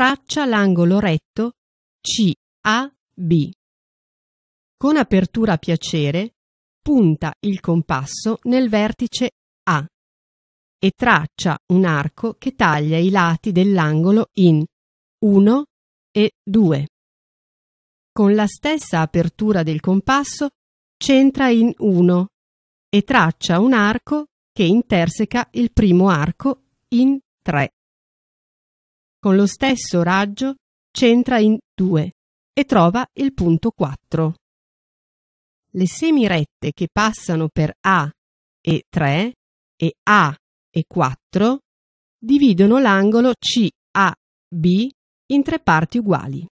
traccia l'angolo retto CAB. Con apertura a piacere, punta il compasso nel vertice A e traccia un arco che taglia i lati dell'angolo in 1 e 2. Con la stessa apertura del compasso centra in 1 e traccia un arco che interseca il primo arco in 3. Con lo stesso raggio centra in 2 e trova il punto 4. Le semirette che passano per A e 3 e A e 4 dividono l'angolo CAB in tre parti uguali.